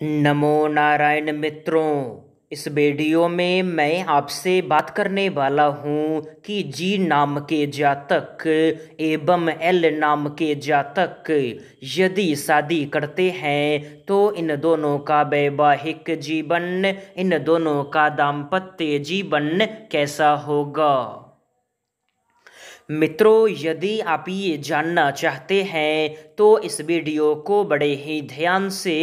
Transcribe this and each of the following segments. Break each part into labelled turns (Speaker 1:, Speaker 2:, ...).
Speaker 1: नमो नारायण मित्रों, इस वीडियो में मैं आपसे बात करने वाला हूँ कि जी नाम के जातक एवं एल नाम के जातक यदि शादी करते हैं तो इन दोनों का वैवाहिक जीवन, इन दोनों का दाम्पत्य जीवन कैसा होगा? मित्रों, यदि आप ये जानना चाहते हैं तो इस वीडियो को बड़े ही ध्यान से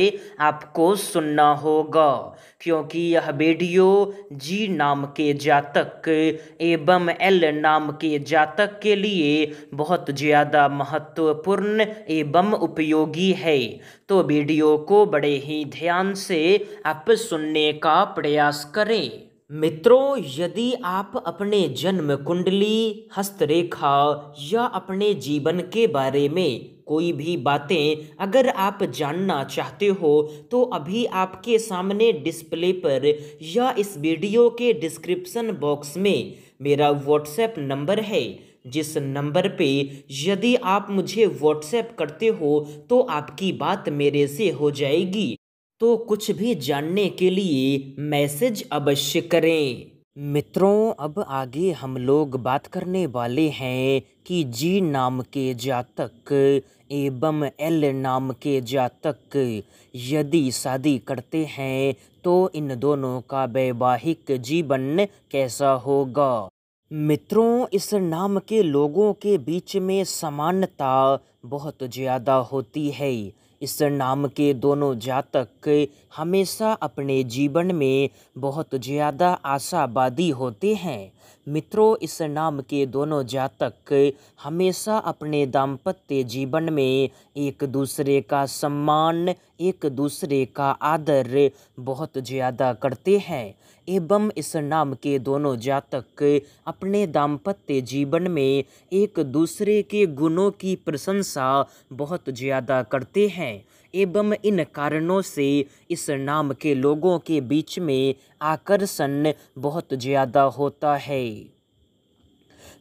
Speaker 1: आपको सुनना होगा, क्योंकि यह वीडियो जी नाम के जातक एवं एल नाम के जातक के लिए बहुत ज़्यादा महत्वपूर्ण एवं उपयोगी है। तो वीडियो को बड़े ही ध्यान से आप सुनने का प्रयास करें। मित्रों, यदि आप अपने जन्म कुंडली, हस्तरेखा या अपने जीवन के बारे में कोई भी बातें अगर आप जानना चाहते हो तो अभी आपके सामने डिस्प्ले पर या इस वीडियो के डिस्क्रिप्शन बॉक्स में मेरा व्हाट्सएप नंबर है, जिस नंबर पे यदि आप मुझे व्हाट्सएप करते हो तो आपकी बात मेरे से हो जाएगी। तो कुछ भी जानने के लिए मैसेज अवश्य करें। मित्रों, अब आगे हम लोग बात करने वाले हैं कि जी नाम के जातक एवं एल नाम के जातक यदि शादी करते हैं तो इन दोनों का वैवाहिक जीवन कैसा होगा? मित्रों, इस नाम के लोगों के बीच में समानता बहुत ज़्यादा होती है। इस नाम के दोनों जातक हमेशा अपने जीवन में बहुत ज़्यादा आशावादी होते हैं। मित्रों, इस नाम के दोनों जातक हमेशा अपने दाम्पत्य जीवन में एक दूसरे का सम्मान, एक दूसरे का आदर बहुत ज़्यादा करते हैं। एवं इस नाम के दोनों जातक अपने दाम्पत्य जीवन में एक दूसरे के गुणों की प्रशंसा बहुत ज़्यादा करते हैं। एवं इन कारणों से इस नाम के लोगों के बीच में आकर्षण बहुत ज़्यादा होता है।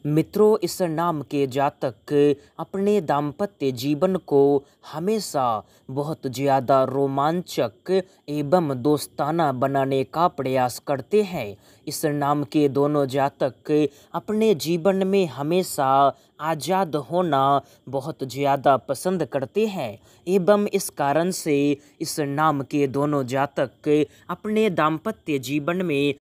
Speaker 1: मित्रों, इस नाम के जातक अपने दाम्पत्य जीवन को हमेशा बहुत ज़्यादा रोमांचक एवं दोस्ताना बनाने का प्रयास करते हैं। इस नाम के दोनों जातक अपने जीवन में हमेशा आज़ाद होना बहुत ज़्यादा पसंद करते हैं एवं इस कारण से इस नाम के दोनों जातक अपने दाम्पत्य जीवन में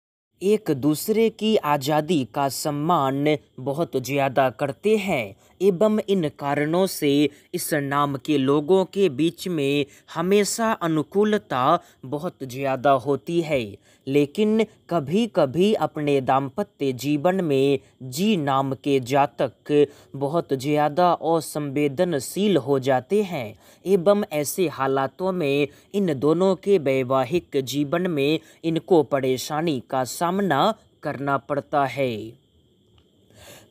Speaker 1: एक दूसरे की आज़ादी का सम्मान बहुत ज़्यादा करते हैं, एवं इन कारणों से इस नाम के लोगों के बीच में हमेशा अनुकूलता बहुत ज़्यादा होती है। लेकिन कभी कभी अपने दाम्पत्य जीवन में जी नाम के जातक बहुत ज़्यादा असंवेदनशील हो जाते हैं, एवं ऐसे हालातों में इन दोनों के वैवाहिक जीवन में इनको परेशानी का सामना करना पड़ता है।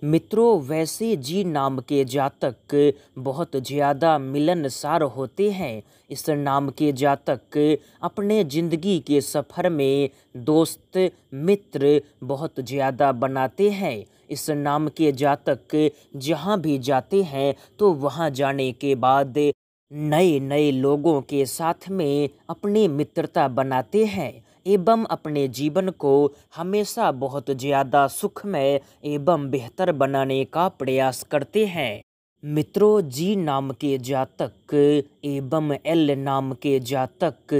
Speaker 1: मित्रों, वैसे जी नाम के जातक बहुत ज़्यादा मिलनसार होते हैं। इस नाम के जातक अपने ज़िंदगी के सफ़र में दोस्त, मित्र बहुत ज़्यादा बनाते हैं। इस नाम के जातक जहाँ भी जाते हैं तो वहाँ जाने के बाद नए नए लोगों के साथ में अपनी मित्रता बनाते हैं। एवं अपने जीवन को हमेशा बहुत ज़्यादा सुखमय एवं बेहतर बनाने का प्रयास करते हैं। मित्रों, जी नाम के जातक एवं एल नाम के जातक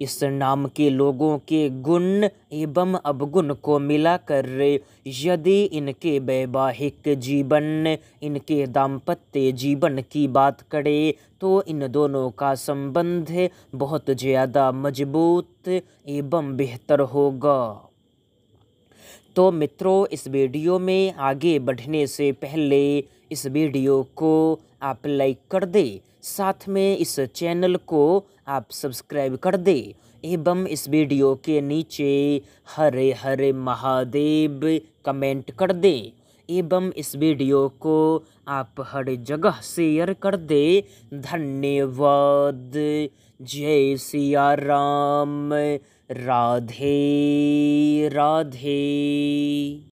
Speaker 1: इस नाम के लोगों के गुण एवं अवगुण को मिलाकर यदि इनके वैवाहिक जीवन, इनके दाम्पत्य जीवन की बात करें तो इन दोनों का संबंध बहुत ज़्यादा मज़बूत एवं बेहतर होगा। तो मित्रों, इस वीडियो में आगे बढ़ने से पहले इस वीडियो को आप लाइक कर दें। साथ में इस चैनल को आप सब्सक्राइब कर दे। एवं इस वीडियो के नीचे हरे हरे महादेव कमेंट कर दें। एवं इस वीडियो को आप हर जगह शेयर कर दे। धन्यवाद। जय सिया राम। राधे राधे।